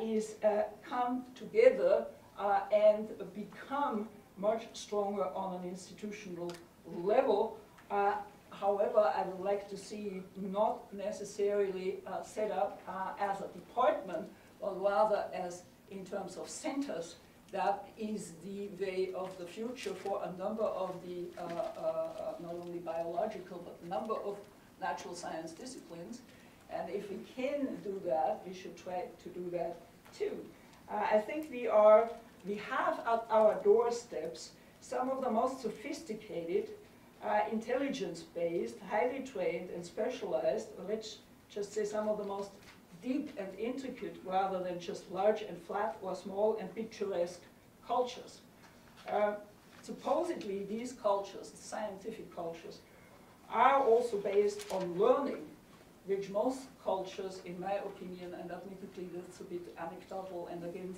is uh, come together uh, and become much stronger on an institutional level. Uh, however, I would like to see it not necessarily uh, set up uh, as a department, but rather as in terms of centers. That is the way of the future for a number of the, uh, uh, not only biological, but number of natural science disciplines. And if we can do that, we should try to do that too. Uh, I think we are, we have at our doorsteps some of the most sophisticated, uh, intelligence-based, highly trained and specialized, let's just say some of the most deep and intricate rather than just large and flat or small and picturesque cultures. Uh, supposedly these cultures, scientific cultures, are also based on learning which most cultures, in my opinion, and admittedly that's a bit anecdotal and again,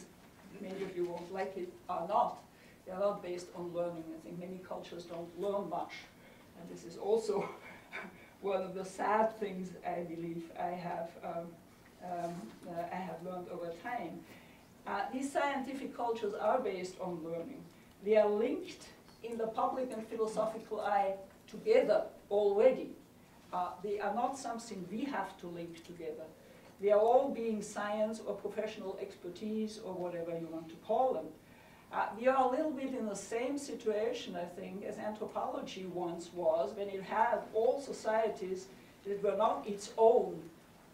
many of you won't like it, are not. They are not based on learning. I think many cultures don't learn much. And this is also one of the sad things I believe I have, um, um, uh, I have learned over time. Uh, these scientific cultures are based on learning. They are linked in the public and philosophical eye together already. Uh, they are not something we have to link together. They are all being science or professional expertise or whatever you want to call them. Uh, we are a little bit in the same situation, I think, as anthropology once was, when it had all societies that were not its own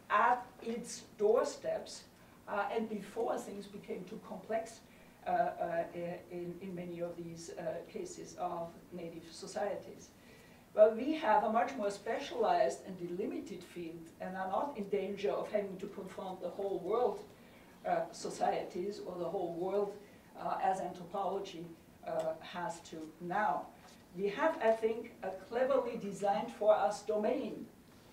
at its doorsteps, uh, and before things became too complex uh, uh in, in many of these uh, cases of native societies. Well, we have a much more specialized and delimited field and are not in danger of having to confront the whole world uh, societies or the whole world uh, as anthropology uh, has to now. We have, I think, a cleverly designed for us domain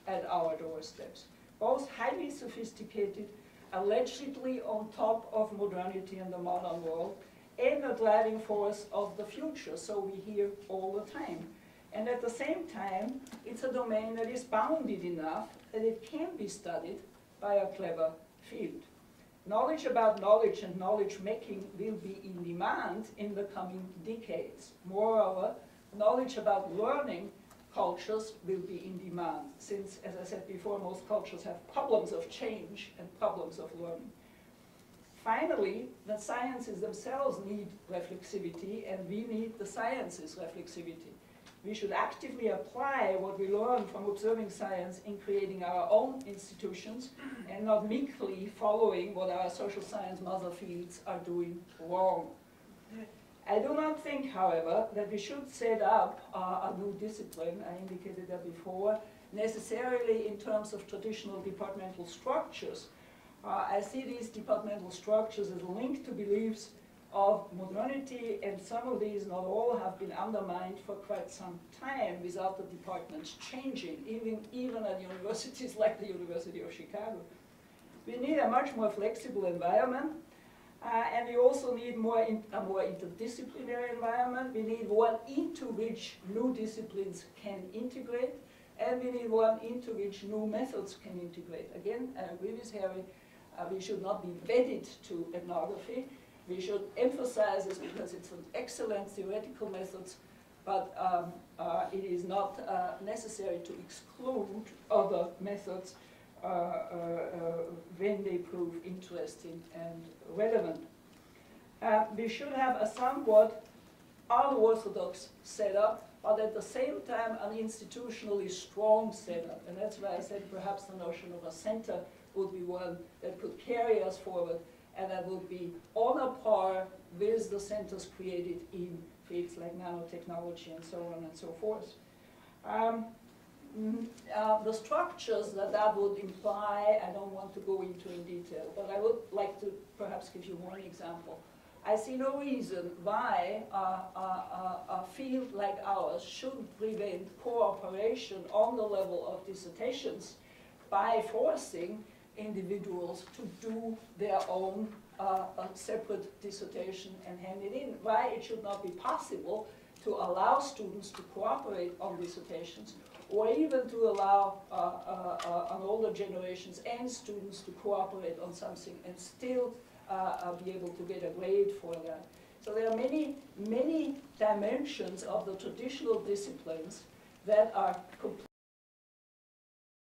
at our doorsteps, both highly sophisticated, allegedly on top of modernity and the modern world, and a driving force of the future, so we hear all the time. And at the same time, it's a domain that is bounded enough that it can be studied by a clever field. Knowledge about knowledge and knowledge making will be in demand in the coming decades. Moreover, knowledge about learning cultures will be in demand since, as I said before, most cultures have problems of change and problems of learning. Finally, the sciences themselves need reflexivity and we need the sciences reflexivity we should actively apply what we learn from observing science in creating our own institutions and not meekly following what our social science mother fields are doing wrong. I do not think, however, that we should set up uh, a new discipline, I indicated that before, necessarily in terms of traditional departmental structures. Uh, I see these departmental structures as linked to beliefs of modernity, and some of these, not all, have been undermined for quite some time without the departments changing, even, even at universities like the University of Chicago. We need a much more flexible environment, uh, and we also need more in, a more interdisciplinary environment. We need one into which new disciplines can integrate, and we need one into which new methods can integrate. Again, I agree with Harry, uh, we should not be wedded to ethnography, we should emphasize this because it's an excellent theoretical method, but um, uh, it is not uh, necessary to exclude other methods uh, uh, uh when they prove interesting and relevant. Uh, we should have a somewhat unorthodox setup, but at the same time an institutionally strong setup. And that's why I said perhaps the notion of a center would be one that could carry us forward and that would be on a par with the centers created in fields like nanotechnology and so on and so forth. Um, mm, uh, the structures that that would imply, I don't want to go into in detail, but I would like to perhaps give you one example. I see no reason why a field like ours should prevent cooperation on the level of dissertations by forcing individuals to do their own uh, uh, separate dissertation and hand it in. Why it should not be possible to allow students to cooperate on dissertations or even to allow uh, uh, uh, an older generations and students to cooperate on something and still uh, be able to get a grade for that. So there are many, many dimensions of the traditional disciplines that are completely